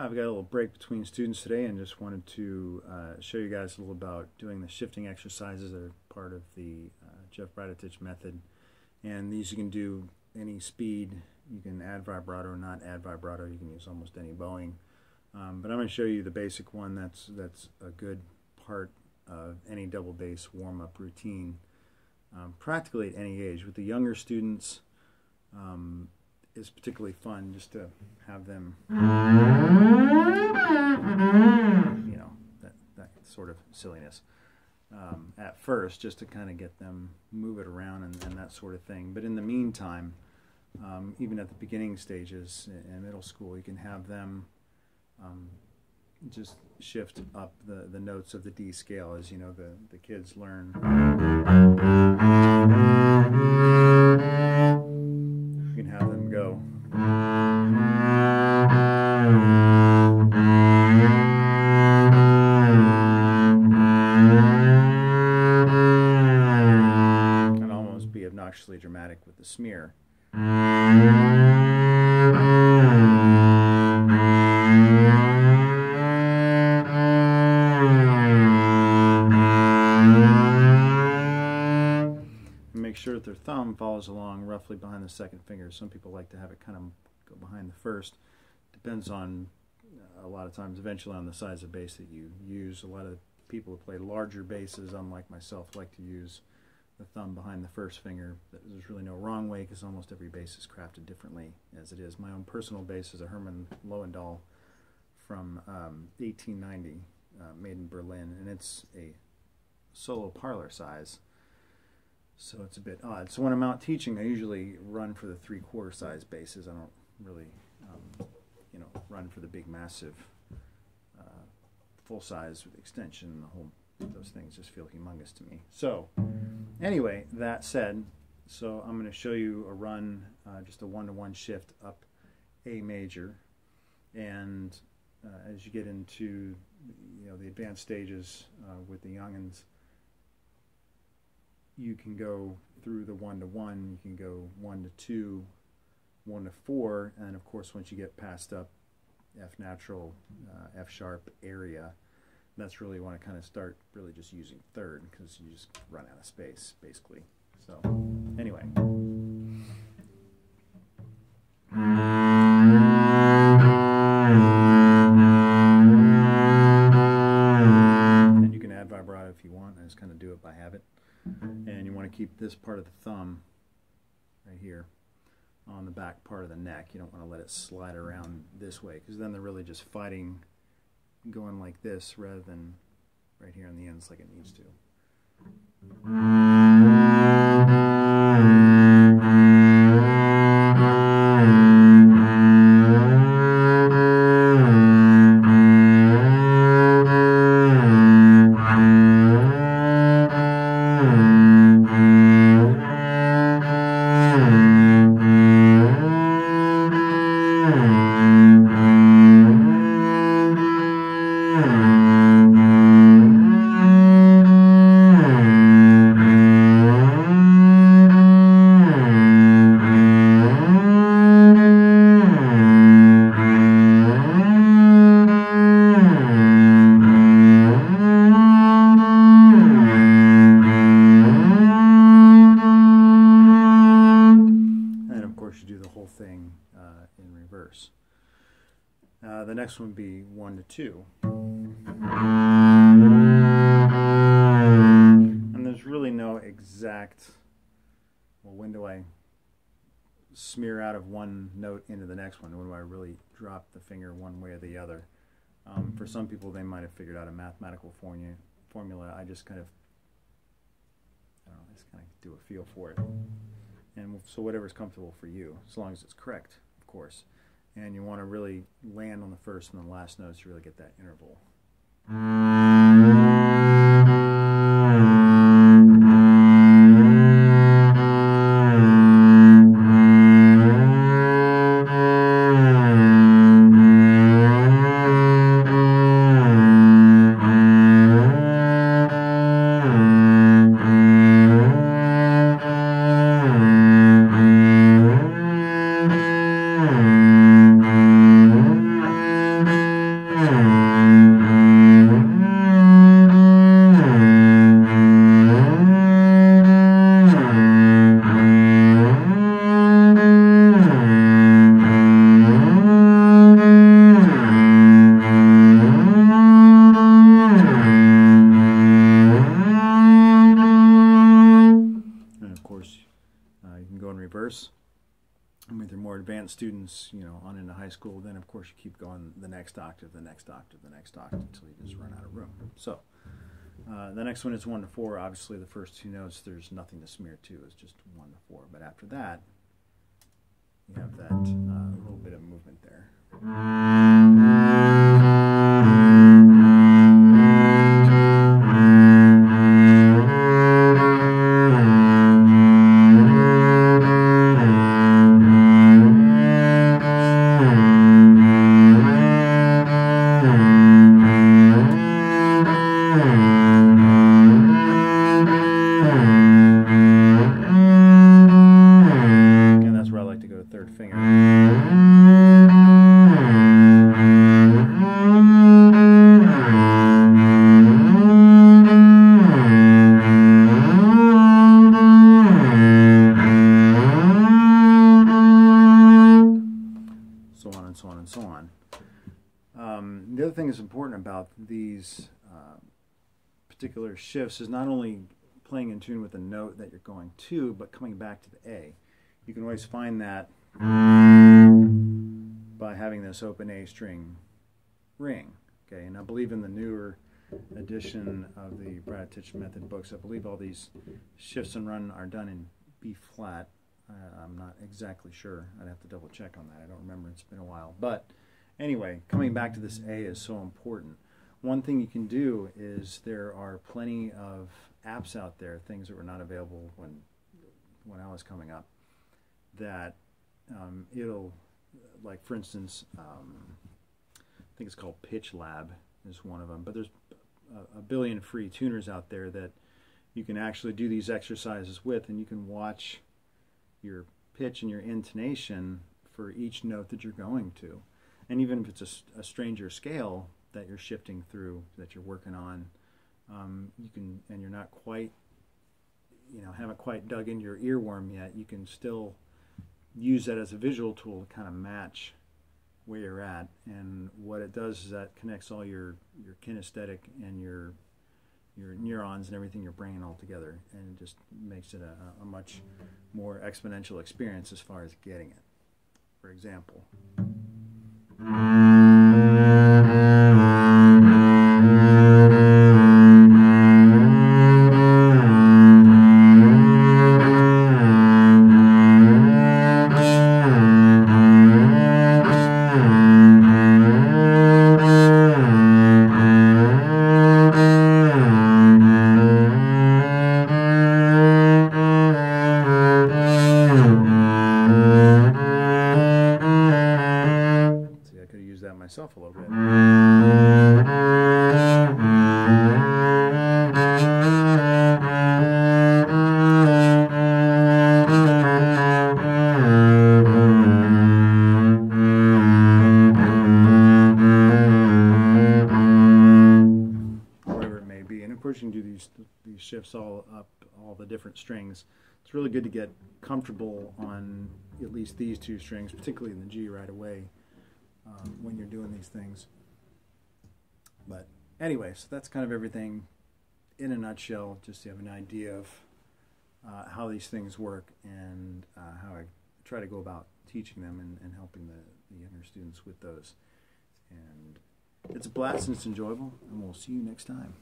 I've got a little break between students today and just wanted to uh, show you guys a little about doing the shifting exercises that are part of the uh, Jeff Bradetich method. And these you can do any speed. You can add vibrato or not add vibrato. You can use almost any bowing. Um, but I'm going to show you the basic one that's, that's a good part of any double bass warm-up routine um, practically at any age. With the younger students, um, is particularly fun just to have them, you know, that, that sort of silliness um, at first, just to kind of get them move it around and, and, that sort of thing. But in the meantime, um, even at the beginning stages in middle school, you can have them um, just shift up the, the notes of the D scale as you know the, the kids learn. Dramatic with the smear. make sure that their thumb follows along roughly behind the second finger. Some people like to have it kind of go behind the first. Depends on uh, a lot of times eventually on the size of bass that you use. A lot of people who play larger basses, unlike myself, like to use the thumb behind the first finger. There's really no wrong way because almost every bass is crafted differently as it is. My own personal bass is a Herman Lowendahl from um, 1890, uh, made in Berlin, and it's a solo parlor size so it's a bit odd. So when I'm out teaching, I usually run for the three-quarter size basses. I don't really, um, you know, run for the big, massive, uh, full-size with extension. The whole those things just feel humongous to me. So anyway, that said, so I'm going to show you a run, uh, just a one-to-one -one shift up A major, and uh, as you get into you know the advanced stages uh, with the youngins you can go through the one to one, you can go one to two, one to four, and of course, once you get past up F natural, uh, F sharp area, that's really want I kind of start really just using third because you just run out of space basically. So, anyway. And you can add vibrato if you want. I just kind of do it by habit and you want to keep this part of the thumb right here on the back part of the neck. You don't want to let it slide around this way because then they're really just fighting going like this rather than right here on the ends like it needs to. Next one would be 1 to 2. And there's really no exact, well, when do I smear out of one note into the next one? When do I really drop the finger one way or the other? Um, for some people, they might have figured out a mathematical formula. formula. I just kind of, I don't know, I just kind of do a feel for it. And so whatever's comfortable for you, as long as it's correct, of course and you want to really land on the first and the last notes to really get that interval. Students, you know, on into high school, then of course you keep going the next octave, the next octave, the next octave until you just run out of room. So uh, the next one is one to four. Obviously, the first two notes, there's nothing to smear to. It's just one to four. But after that, you have that uh, little bit of movement there. Other thing that's important about these uh, particular shifts is not only playing in tune with the note that you're going to, but coming back to the A. You can always find that by having this open A string ring. Okay, and I believe in the newer edition of the Bradetich method books, I believe all these shifts and run are done in B flat. Uh, I'm not exactly sure. I'd have to double check on that. I don't remember. It's been a while. But anyway, coming back to this A is so important. One thing you can do is there are plenty of apps out there, things that were not available when when I was coming up, that um, it'll, like for instance, um, I think it's called Pitch Lab is one of them. But there's a, a billion free tuners out there that you can actually do these exercises with, and you can watch your pitch and your intonation for each note that you're going to. And even if it's a stranger scale that you're shifting through, that you're working on, um, you can, and you're not quite, you know, haven't quite dug into your earworm yet, you can still use that as a visual tool to kind of match where you're at. And what it does is that connects all your, your kinesthetic and your your neurons and everything you're bringing all together, and it just makes it a, a much more exponential experience as far as getting it. For example, that myself a little bit. wherever it may be. And of course, you can do these these shifts all up all the different strings. It's really good to get comfortable on at least these two strings, particularly in the G right away um, when you're doing these things. But anyway, so that's kind of everything in a nutshell. Just to have an idea of uh, how these things work and uh, how I try to go about teaching them and, and helping the, the younger students with those. And it's a blast and it's enjoyable, and we'll see you next time.